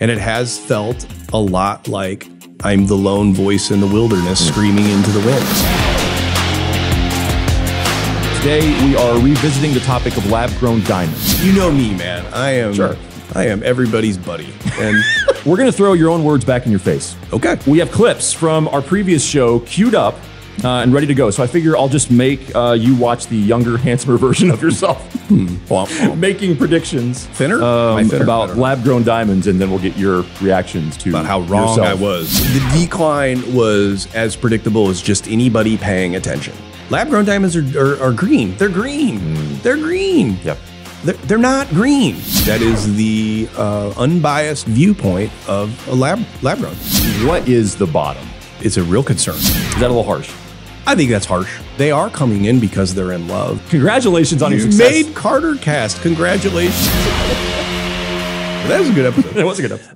And it has felt a lot like I'm the lone voice in the wilderness screaming into the wind. Today, we are revisiting the topic of lab grown diamonds. You know me, man. I am Sure. I am everybody's buddy. And We're going to throw your own words back in your face. okay. We have clips from our previous show queued up uh, and ready to go. So I figure I'll just make uh, you watch the younger, handsomer version of yourself, womp. making predictions Thinner? Am I um, thinner? I about don't know. lab grown diamonds, and then we'll get your reactions to about how wrong yourself. I was. The decline was as predictable as just anybody paying attention. Lab grown diamonds are, are, are green. They're green. They're green. Yep. They're, they're not green. That is the uh, unbiased viewpoint of a lab lab grown. What is the bottom? It's a real concern. Is that a little harsh? I think that's harsh. They are coming in because they're in love. Congratulations on your You success. made Carter Cast. Congratulations. that was a good episode. That was a good episode.